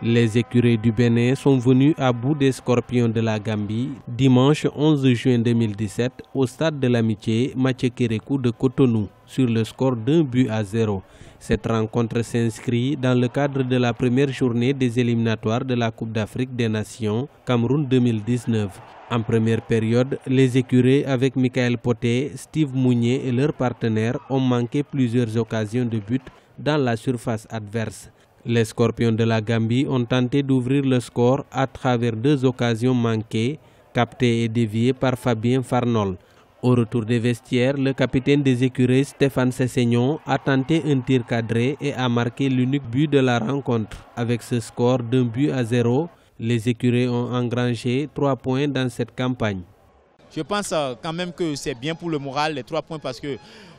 Les écureuils du Bénin sont venus à bout des scorpions de la Gambie dimanche 11 juin 2017 au stade de l'amitié Kerekou de Cotonou sur le score d'un but à zéro. Cette rencontre s'inscrit dans le cadre de la première journée des éliminatoires de la Coupe d'Afrique des Nations Cameroun 2019. En première période, les écureuils avec Michael Poté, Steve Mounier et leurs partenaires ont manqué plusieurs occasions de but dans la surface adverse. Les Scorpions de la Gambie ont tenté d'ouvrir le score à travers deux occasions manquées, captées et déviées par Fabien Farnol. Au retour des vestiaires, le capitaine des écureuils Stéphane Sessignon a tenté un tir cadré et a marqué l'unique but de la rencontre. Avec ce score d'un but à zéro, les écureuils ont engrangé trois points dans cette campagne. Je pense euh, quand même que c'est bien pour le moral, les trois points, parce que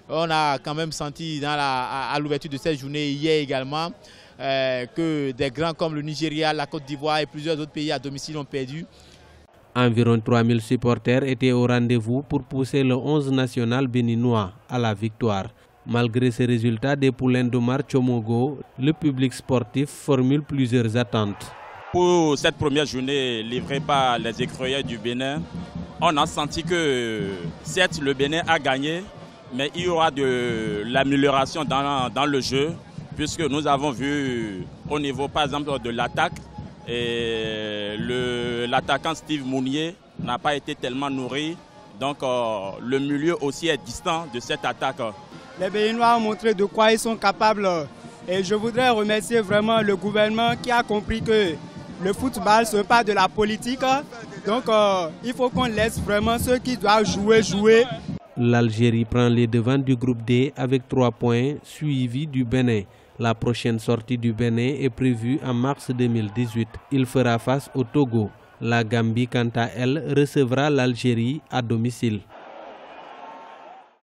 on a quand même senti dans la, à l'ouverture de cette journée hier également euh, que des grands comme le Nigeria, la Côte d'Ivoire et plusieurs autres pays à domicile ont perdu. Environ 3000 supporters étaient au rendez-vous pour pousser le 11 national béninois à la victoire. Malgré ces résultats des poulains d'Omar Chomogo, le public sportif formule plusieurs attentes. Pour cette première journée livrée par les écreuilleurs du Bénin, on a senti que certes le Bénin a gagné, mais il y aura de l'amélioration dans, dans le jeu puisque nous avons vu au niveau par exemple de l'attaque, l'attaquant Steve Mounier n'a pas été tellement nourri. Donc euh, le milieu aussi est distant de cette attaque. Les Béninois ont montré de quoi ils sont capables. Et je voudrais remercier vraiment le gouvernement qui a compris que le football, ce n'est pas de la politique. Donc euh, il faut qu'on laisse vraiment ceux qui doivent jouer, jouer. L'Algérie prend les devants du groupe D avec trois points, suivi du Bénin. La prochaine sortie du Bénin est prévue en mars 2018. Il fera face au Togo. La Gambie, quant à elle, recevra l'Algérie à domicile.